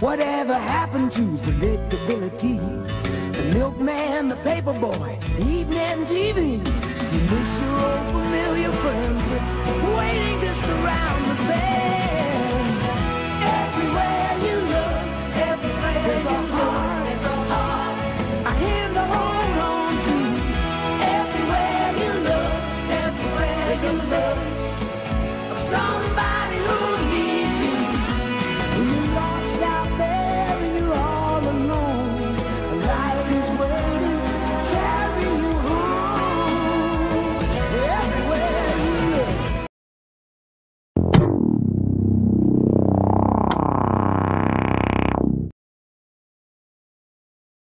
Whatever happened to predictability? The milkman, the paper boy, evening TV. You miss your old familiar friends, but waiting just around the bend. Everywhere you look, everywhere there's a heart, there's a heart. Hold on to. Everywhere you look, everywhere there's of someone.